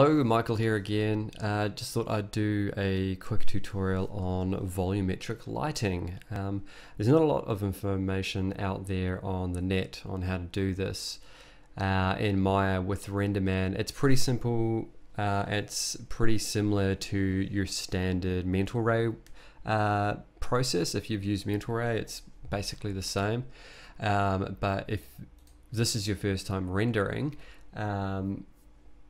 Hello, Michael here again. Uh, just thought I'd do a quick tutorial on volumetric lighting. Um, there's not a lot of information out there on the net on how to do this uh, in Maya with RenderMan. It's pretty simple. Uh, it's pretty similar to your standard mental ray uh, process. If you've used mental ray, it's basically the same. Um, but if this is your first time rendering, um,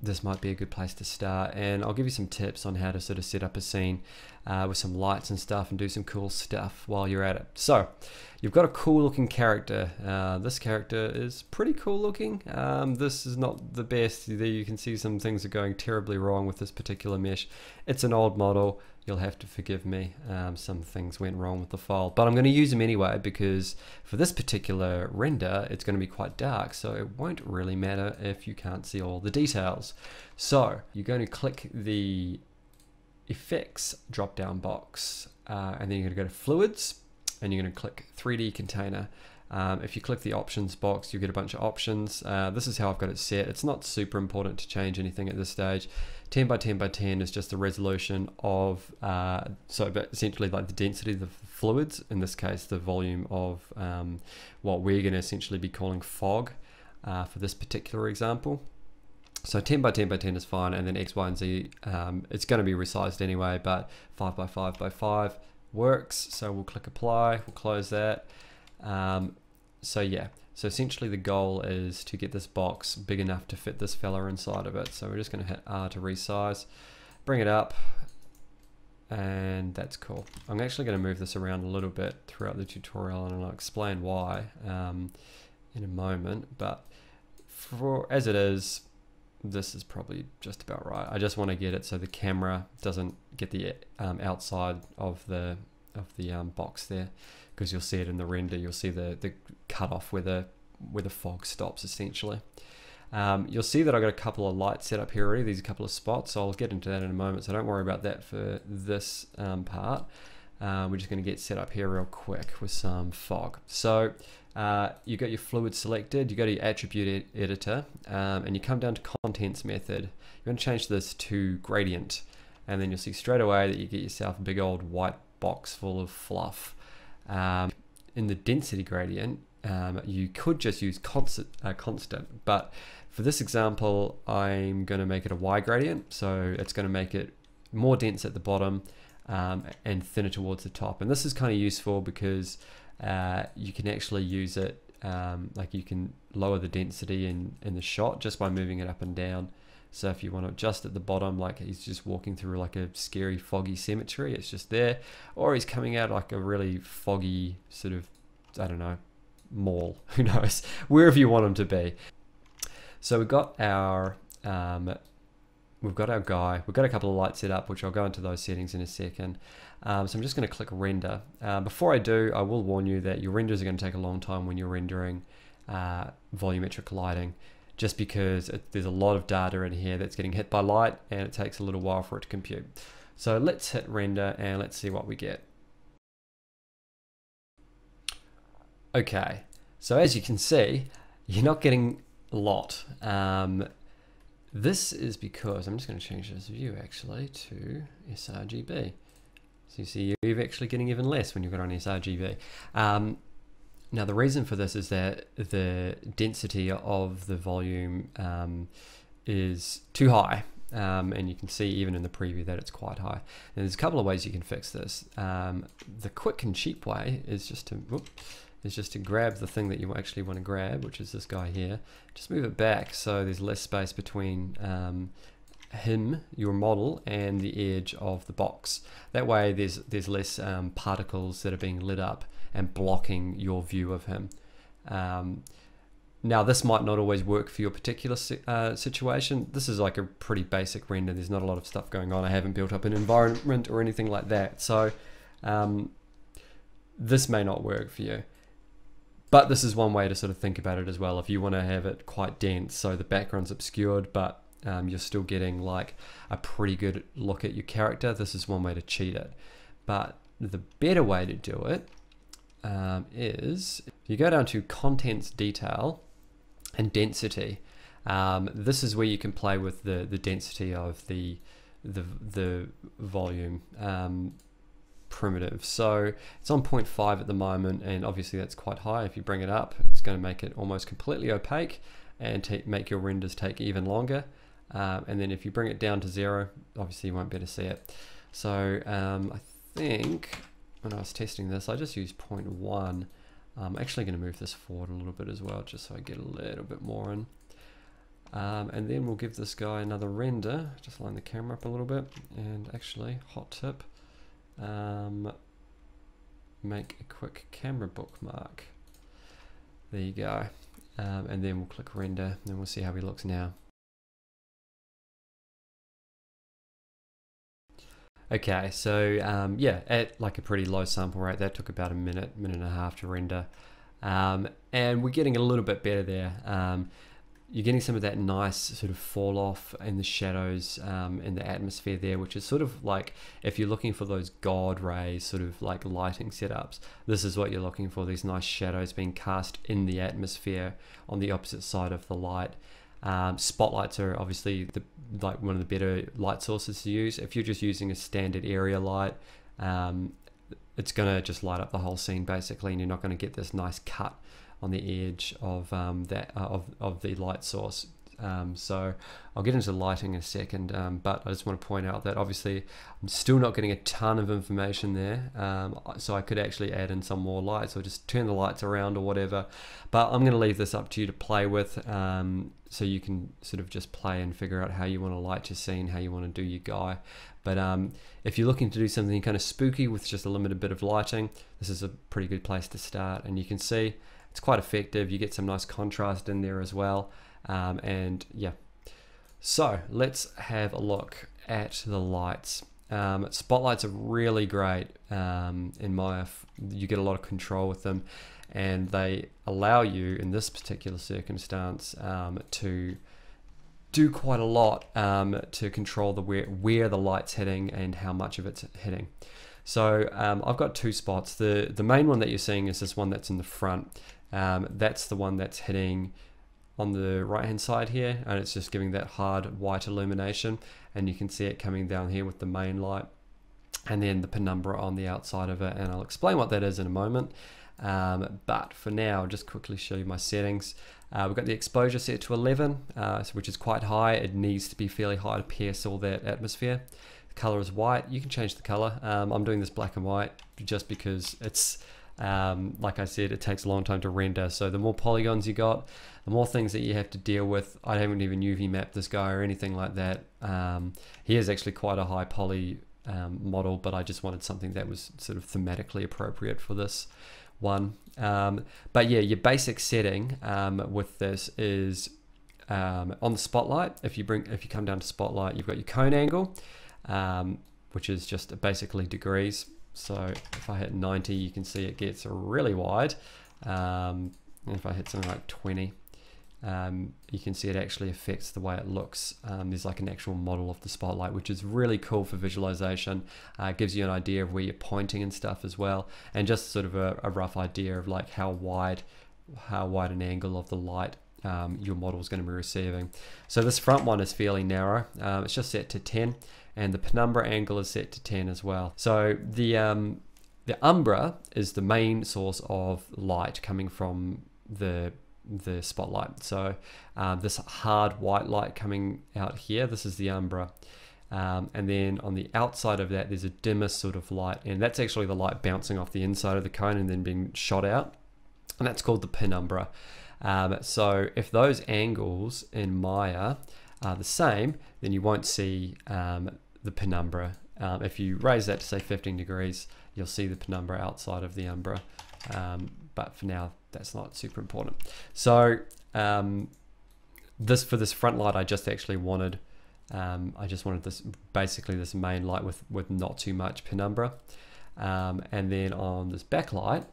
this might be a good place to start and I'll give you some tips on how to sort of set up a scene uh, with some lights and stuff and do some cool stuff while you're at it. So you've got a cool looking character. Uh, this character is pretty cool looking. Um, this is not the best. There you can see some things are going terribly wrong with this particular mesh. It's an old model you'll have to forgive me. Um, some things went wrong with the file, but I'm going to use them anyway because for this particular render, it's going to be quite dark, so it won't really matter if you can't see all the details. So you're going to click the effects drop down box, uh, and then you're going to go to fluids, and you're going to click 3D container. Um, if you click the options box, you get a bunch of options. Uh, this is how I've got it set. It's not super important to change anything at this stage. 10 by 10 by 10 is just the resolution of, uh, so but essentially like the density of the fluids, in this case, the volume of um, what we're going to essentially be calling fog uh, for this particular example. So 10 by 10 by 10 is fine, and then X, Y, and Z, um, it's going to be resized anyway, but 5 by 5 by 5 works. So we'll click apply, we'll close that. Um, so yeah, so essentially the goal is to get this box big enough to fit this fella inside of it. So we're just going to hit R to resize, bring it up, and that's cool. I'm actually going to move this around a little bit throughout the tutorial and I'll explain why um, in a moment. But for as it is, this is probably just about right. I just want to get it so the camera doesn't get the um, outside of the of the um, box there because you'll see it in the render. You'll see the the cut off where the where the fog stops essentially. Um, you'll see that I've got a couple of lights set up here already. These are a couple of spots. I'll get into that in a moment. So don't worry about that for this um, part. Uh, we're just going to get set up here real quick with some fog. So uh, you got your fluid selected, you go to your attribute ed editor, um, and you come down to contents method. You're going to change this to gradient, and then you'll see straight away that you get yourself a big old white box full of fluff. Um, in the density gradient, um, you could just use constant, uh, constant, but for this example, I'm going to make it a Y gradient, so it's going to make it more dense at the bottom um, and thinner towards the top. And this is kind of useful because uh, you can actually use it, um, like you can lower the density in, in the shot just by moving it up and down. So if you want to adjust at the bottom, like he's just walking through like a scary foggy cemetery, it's just there. Or he's coming out like a really foggy sort of, I don't know, mall, who knows, wherever you want him to be. So we've got our, um, we've got our guy, we've got a couple of lights set up, which I'll go into those settings in a second. Um, so I'm just going to click render. Uh, before I do, I will warn you that your renders are going to take a long time when you're rendering uh, volumetric lighting just because it, there's a lot of data in here that's getting hit by light and it takes a little while for it to compute. So let's hit render and let's see what we get. Okay, so as you can see, you're not getting a lot. Um, this is because, I'm just going to change this view actually to sRGB. So you see you're actually getting even less when you've got on sRGB. Um, now the reason for this is that the density of the volume um, is too high. Um, and you can see even in the preview that it's quite high. And there's a couple of ways you can fix this. Um, the quick and cheap way is just to whoop, is just to grab the thing that you actually want to grab, which is this guy here. Just move it back so there's less space between um, him, your model, and the edge of the box. That way there's, there's less um, particles that are being lit up and blocking your view of him. Um, now this might not always work for your particular uh, situation. This is like a pretty basic render. There's not a lot of stuff going on. I haven't built up an environment or anything like that. So um, this may not work for you. But this is one way to sort of think about it as well. If you want to have it quite dense, so the background's obscured, but um, you're still getting like a pretty good look at your character, this is one way to cheat it. But the better way to do it um, is you go down to contents detail and density. Um, this is where you can play with the, the density of the, the, the volume um, primitive. So it's on 0.5 at the moment, and obviously that's quite high. If you bring it up, it's going to make it almost completely opaque and make your renders take even longer. Um, and then if you bring it down to zero, obviously you won't be able to see it. So um, I think when I was testing this, I just used 0.1. I'm actually going to move this forward a little bit as well, just so I get a little bit more in. Um, and then we'll give this guy another render, just line the camera up a little bit, and actually, hot tip, um, make a quick camera bookmark. There you go. Um, and then we'll click render, and we'll see how he looks now. Okay, so um, yeah, at like a pretty low sample rate, that took about a minute, minute and a half to render. Um, and we're getting a little bit better there. Um, you're getting some of that nice sort of fall off in the shadows um, in the atmosphere there, which is sort of like if you're looking for those God rays, sort of like lighting setups, this is what you're looking for these nice shadows being cast in the atmosphere on the opposite side of the light. Um, spotlights are obviously the, like one of the better light sources to use. If you're just using a standard area light, um, it's going to just light up the whole scene basically, and you're not going to get this nice cut on the edge of um, that uh, of, of the light source. Um, so I'll get into lighting in a second, um, but I just want to point out that obviously I'm still not getting a ton of information there. Um, so I could actually add in some more lights or just turn the lights around or whatever. But I'm going to leave this up to you to play with um, so you can sort of just play and figure out how you want to light your scene, how you want to do your guy. But um, if you're looking to do something kind of spooky with just a limited bit of lighting, this is a pretty good place to start. And you can see it's quite effective. You get some nice contrast in there as well. Um, and yeah, so let's have a look at the lights. Um, spotlights are really great um, in Maya. You get a lot of control with them, and they allow you, in this particular circumstance, um, to do quite a lot um, to control the where, where the light's hitting and how much of it's hitting. So um, I've got two spots. The the main one that you're seeing is this one that's in the front. Um, that's the one that's hitting on the right hand side here and it's just giving that hard white illumination and you can see it coming down here with the main light and then the penumbra on the outside of it and I'll explain what that is in a moment. Um, but for now I'll just quickly show you my settings. Uh, we've got the exposure set to 11 uh, which is quite high. It needs to be fairly high to pierce all that atmosphere. The color is white. You can change the color. Um, I'm doing this black and white just because it's um, like I said, it takes a long time to render. So the more polygons you got, the more things that you have to deal with. I haven't even UV mapped this guy or anything like that. Um, he is actually quite a high poly um, model, but I just wanted something that was sort of thematically appropriate for this one. Um, but yeah, your basic setting um, with this is um, on the spotlight. If you bring, if you come down to spotlight, you've got your cone angle, which is just basically degrees so if I hit 90, you can see it gets really wide. Um, and if I hit something like 20, um, you can see it actually affects the way it looks. Um, there's like an actual model of the spotlight, which is really cool for visualization. Uh, gives you an idea of where you're pointing and stuff as well, and just sort of a, a rough idea of like how wide, how wide an angle of the light um, your model is going to be receiving. So this front one is fairly narrow. Um, it's just set to 10 and the penumbra angle is set to 10 as well. So the, um, the umbra is the main source of light coming from the the spotlight. So um, this hard white light coming out here, this is the umbra. Um, and then on the outside of that, there's a dimmer sort of light, and that's actually the light bouncing off the inside of the cone and then being shot out. And that's called the penumbra. Um, so if those angles in Maya are the same, then you won't see um, the penumbra. Um, if you raise that to say 15 degrees, you'll see the penumbra outside of the umbra. Um, but for now, that's not super important. So um, this for this front light, I just actually wanted, um, I just wanted this basically this main light with with not too much penumbra. Um, and then on this backlight,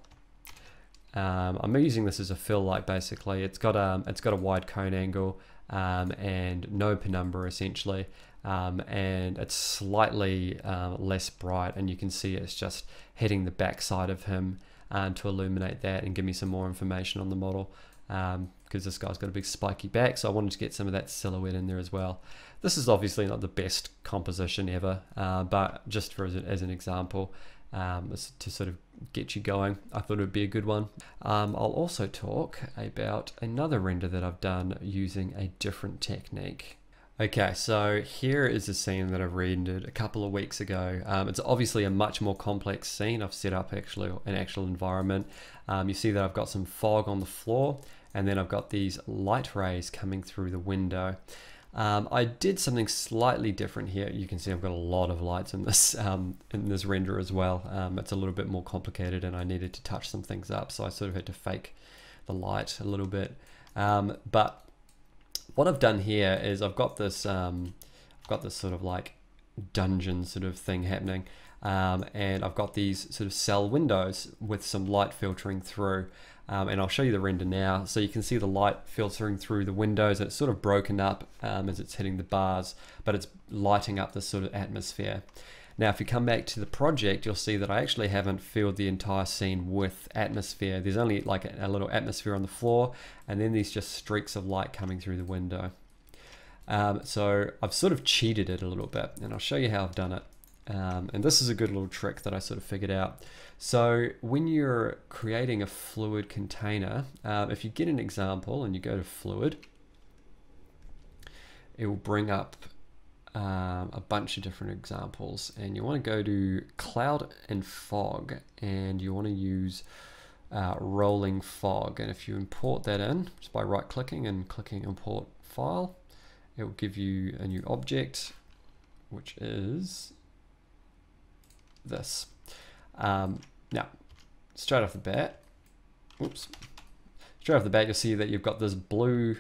um, I'm using this as a fill light basically. It's got a it's got a wide cone angle and no penumbra essentially um, and it's slightly uh, less bright and you can see it's just hitting the back side of him uh, to illuminate that and give me some more information on the model. Um, because this guy's got a big spiky back. So I wanted to get some of that silhouette in there as well. This is obviously not the best composition ever, uh, but just for as, as an example, um, to sort of get you going, I thought it would be a good one. Um, I'll also talk about another render that I've done using a different technique. Okay, so here is a scene that I've rendered a couple of weeks ago. Um, it's obviously a much more complex scene. I've set up actually an actual environment. Um, you see that I've got some fog on the floor and then I've got these light rays coming through the window. Um, I did something slightly different here. You can see I've got a lot of lights in this um, in this render as well. Um, it's a little bit more complicated and I needed to touch some things up so I sort of had to fake the light a little bit. Um, but what I've done here is I've got this um, I've got this sort of like dungeon sort of thing happening um, and I've got these sort of cell windows with some light filtering through um, and I'll show you the render now. So you can see the light filtering through the windows. It's sort of broken up um, as it's hitting the bars but it's lighting up this sort of atmosphere now, if you come back to the project, you'll see that I actually haven't filled the entire scene with atmosphere. There's only like a, little atmosphere on the floor, and then there's just streaks of light coming through the window. Um, so I've sort of cheated it a little bit, and I'll show you how I've done it. Um, and this is a good little trick that I sort of figured out. So when you're creating a fluid container, uh, if you get an example and you go to fluid, it will bring up um, a bunch of different examples and you want to go to cloud and fog and you want to use uh, rolling fog and if you import that in just by right clicking and clicking import file it will give you a new object which is this. Um, now straight off the bat oops straight off the bat you'll see that you've got this blue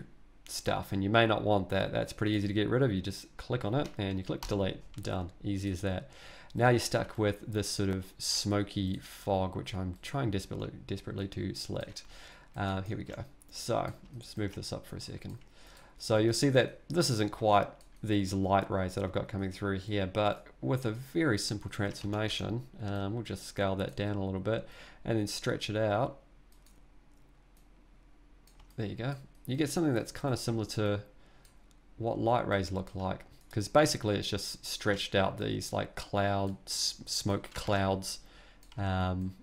stuff and you may not want that. That's pretty easy to get rid of. You just click on it and you click delete, done, easy as that. Now you're stuck with this sort of smoky fog, which I'm trying desperately, desperately to select. Uh, here we go. So let's move this up for a second. So you'll see that this isn't quite these light rays that I've got coming through here, but with a very simple transformation, um, we'll just scale that down a little bit and then stretch it out. There you go you get something that's kind of similar to what light rays look like because basically it's just stretched out these like clouds, smoke clouds um,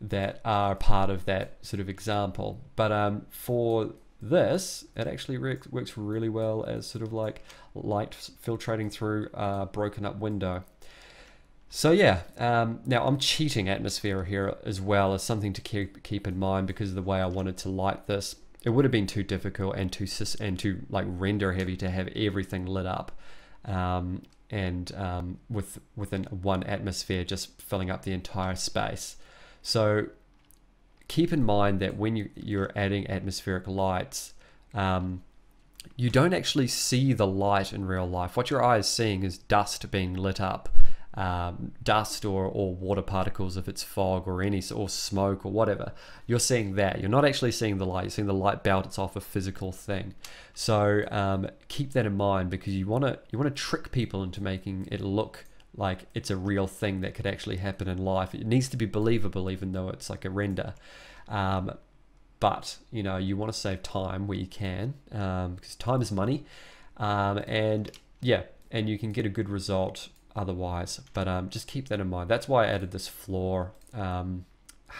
that are part of that sort of example. But um, for this, it actually works really well as sort of like light filtrating through a broken up window. So yeah, um, now I'm cheating atmosphere here as well as something to keep keep in mind because of the way I wanted to light this it would have been too difficult and too and too like render heavy to have everything lit up um, and um, with within one atmosphere just filling up the entire space. So keep in mind that when you, you're adding atmospheric lights um, you don't actually see the light in real life. What your eye is seeing is dust being lit up um, dust or, or water particles if it's fog or any or smoke or whatever you're seeing that. You're not actually seeing the light. You're seeing the light bounce off a physical thing. So um, keep that in mind because you want to you want to trick people into making it look like it's a real thing that could actually happen in life. It needs to be believable even though it's like a render. Um, but you know you want to save time where you can um, because time is money. Um, and yeah and you can get a good result otherwise. But um, just keep that in mind. That's why I added this floor um,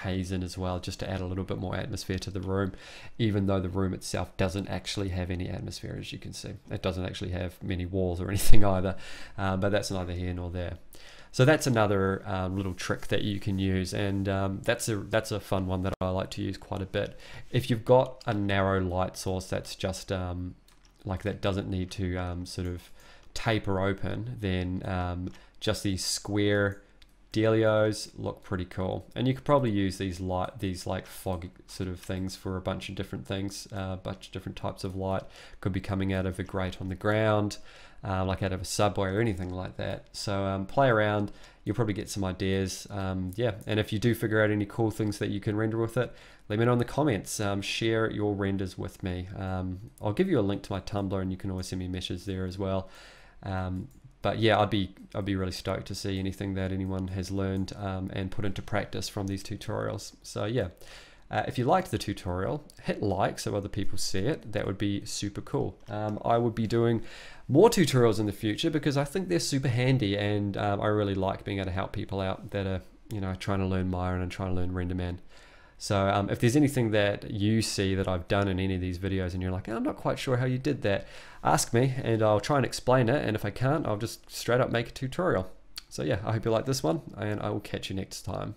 haze in as well, just to add a little bit more atmosphere to the room, even though the room itself doesn't actually have any atmosphere, as you can see. It doesn't actually have many walls or anything either, um, but that's neither here nor there. So that's another um, little trick that you can use, and um, that's a that's a fun one that I like to use quite a bit. If you've got a narrow light source that's just um, like that doesn't need to um, sort of taper open, then um, just these square dealios look pretty cool. And you could probably use these light, these like fog sort of things for a bunch of different things, a uh, bunch of different types of light. Could be coming out of a grate on the ground, uh, like out of a subway or anything like that. So um, play around, you'll probably get some ideas. Um, yeah, and if you do figure out any cool things that you can render with it, let me know in the comments. Um, share your renders with me. Um, I'll give you a link to my Tumblr and you can always send me messages there as well. Um, but yeah, I'd be I'd be really stoked to see anything that anyone has learned um, and put into practice from these tutorials. So yeah, Uh, if you liked the tutorial, hit like so other people see it. That would be super cool. Um, I would be doing more tutorials in the future because I think they're super handy and um, I really like being able to help people out that are you know trying to learn Maya and trying to learn RenderMan. So um, if there's anything that you see that I've done in any of these videos and you're like, I'm not quite sure how you did that, ask me and I'll try and explain it. And if I can't, I'll just straight up make a tutorial. So yeah, I hope you like this one and I will catch you next time.